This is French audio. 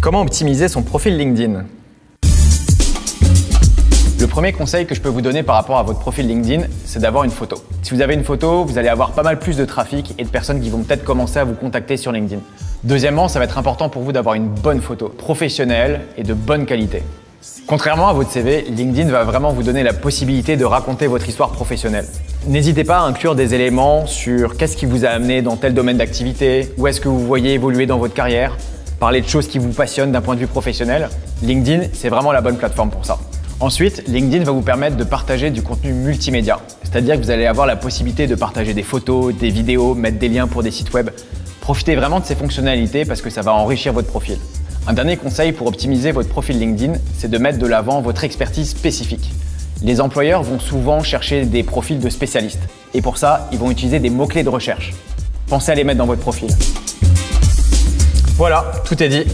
Comment optimiser son profil LinkedIn? Le premier conseil que je peux vous donner par rapport à votre profil LinkedIn, c'est d'avoir une photo. Si vous avez une photo, vous allez avoir pas mal plus de trafic et de personnes qui vont peut-être commencer à vous contacter sur LinkedIn. Deuxièmement, ça va être important pour vous d'avoir une bonne photo, professionnelle et de bonne qualité. Contrairement à votre CV, LinkedIn va vraiment vous donner la possibilité de raconter votre histoire professionnelle. N'hésitez pas à inclure des éléments sur qu'est-ce qui vous a amené dans tel domaine d'activité, où est-ce que vous voyez évoluer dans votre carrière, parler de choses qui vous passionnent d'un point de vue professionnel. LinkedIn, c'est vraiment la bonne plateforme pour ça. Ensuite, LinkedIn va vous permettre de partager du contenu multimédia, c'est-à-dire que vous allez avoir la possibilité de partager des photos, des vidéos, mettre des liens pour des sites web. Profitez vraiment de ces fonctionnalités parce que ça va enrichir votre profil. Un dernier conseil pour optimiser votre profil LinkedIn, c'est de mettre de l'avant votre expertise spécifique. Les employeurs vont souvent chercher des profils de spécialistes. Et pour ça, ils vont utiliser des mots-clés de recherche. Pensez à les mettre dans votre profil. Voilà, tout est dit.